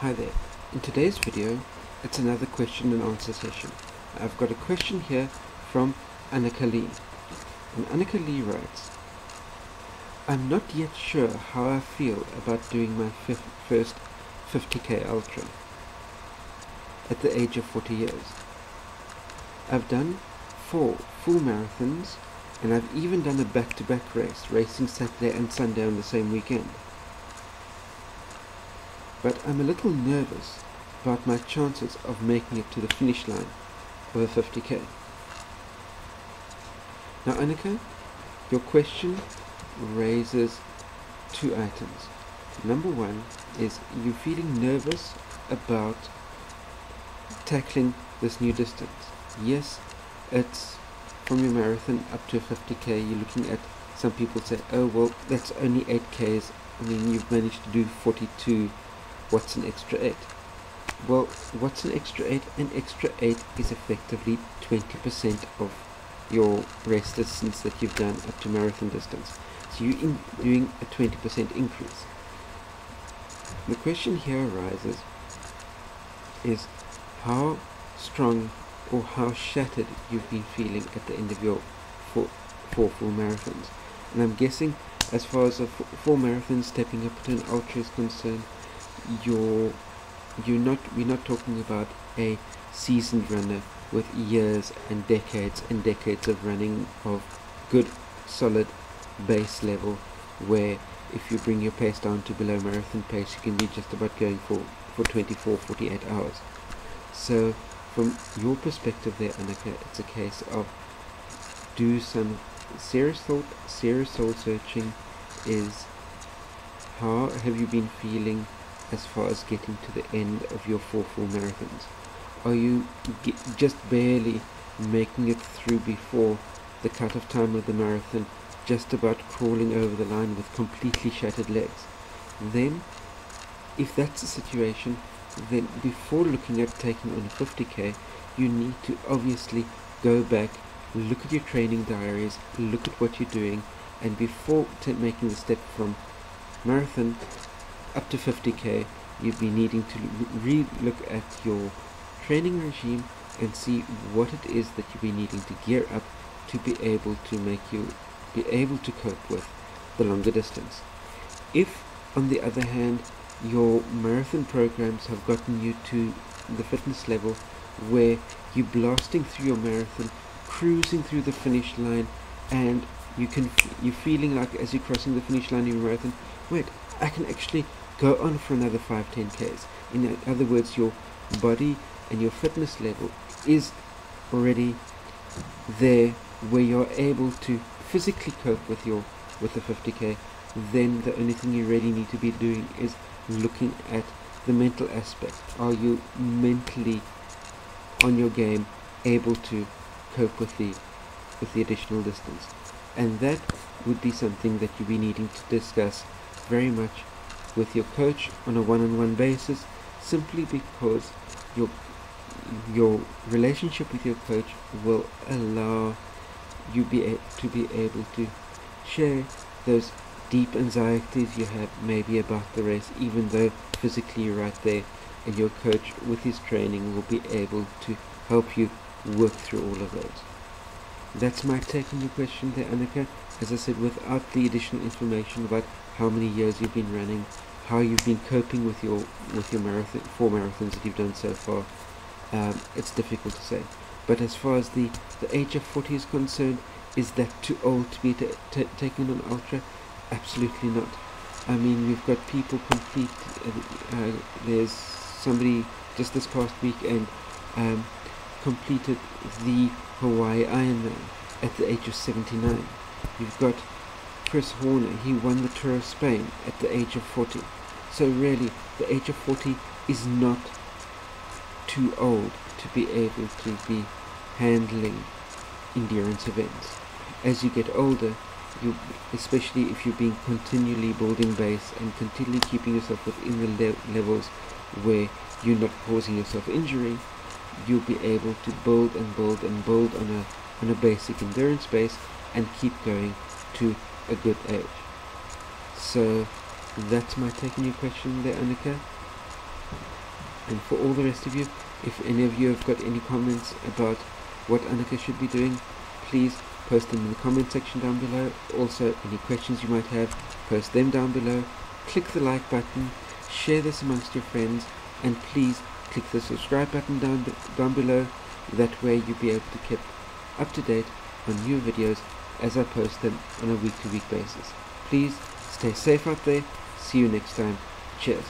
Hi there. In today's video, it's another question and answer session. I've got a question here from Anneke Lee. And Anneke Lee writes, I'm not yet sure how I feel about doing my fif- first 50k ultra at the age of 40 years. I've done four full marathons and I've even done a back-to-back race, racing Saturday and Sunday on the same weekend but I'm a little nervous about my chances of making it to the finish line of a 50k. Now Anneke, your question raises two items. Number one is you feeling nervous about tackling this new distance. Yes, it's from your marathon up to 50k, you're looking at some people say, oh well, that's only 8k's. I mean, you've managed to do 42 what's an extra 8? Well, what's an extra 8? An extra 8 is effectively 20% of your race distance that you've done up to marathon distance. So you're in doing a 20% increase. The question here arises is how strong or how shattered you've been feeling at the end of your four, four full marathons. And I'm guessing as far as a four marathon stepping up to an ultra is concerned, you're you're not we're not talking about a seasoned runner with years and decades and decades of running of good solid base level where if you bring your pace down to below marathon pace you can be just about going for for 24 48 hours. So from your perspective there Anneke it's a case of do some serious thought serious soul searching is how have you been feeling as far as getting to the end of your four full marathons? Are you just barely making it through before the cut-off time of the marathon, just about crawling over the line with completely shattered legs? Then, if that's the situation, then before looking at taking on a 50k, you need to obviously go back, look at your training diaries, look at what you're doing, and before making the step from marathon up to 50k you'd be needing to re-look at your training regime and see what it is that you'll be needing to gear up to be able to make you be able to cope with the longer distance. If, on the other hand, your marathon programs have gotten you to the fitness level where you're blasting through your marathon, cruising through the finish line, and you can you're feeling like as you're crossing the finish line in your marathon, wait, I can actually go on for another 5 10 Ks. In other words, your body and your fitness level is already there where you're able to physically cope with your with the 50k then the only thing you really need to be doing is looking at the mental aspect. Are you mentally on your game able to cope with the with the additional distance? And that would be something that you'd be needing to discuss very much with your coach on a one-on-one basis simply because your your relationship with your coach will allow you be to be able to share those deep anxieties you have maybe about the race even though physically you're right there and your coach with his training will be able to help you work through all of those. That's my take on your question there Anneke. As I said without the additional information about how many years you've been running, how you've been coping with your with your marathon four marathons that you've done so far. Um, it's difficult to say. But as far as the, the age of 40 is concerned, is that too old to be taken on ultra? Absolutely not. I mean, we've got people complete. Uh, uh, there's somebody just this past weekend um, completed the Hawaii Ironman at the age of 79. You've got Chris Horner, he won the Tour of Spain at the age of 40. So really, the age of 40 is not too old to be able to be handling endurance events. As you get older, you, especially if you're being continually building base and continually keeping yourself within the le levels where you're not causing yourself injury, you'll be able to build and build and build on a on a basic endurance base and keep going to a good age. So that's my your question there, Anneke. And for all the rest of you, if any of you have got any comments about what Anneke should be doing, please post them in the comment section down below. Also, any questions you might have, post them down below. Click the like button, share this amongst your friends, and please click the subscribe button down, down below. That way you'll be able to keep up to date on new videos as I post them on a week to week basis. Please stay safe out there. See you next time. Cheers.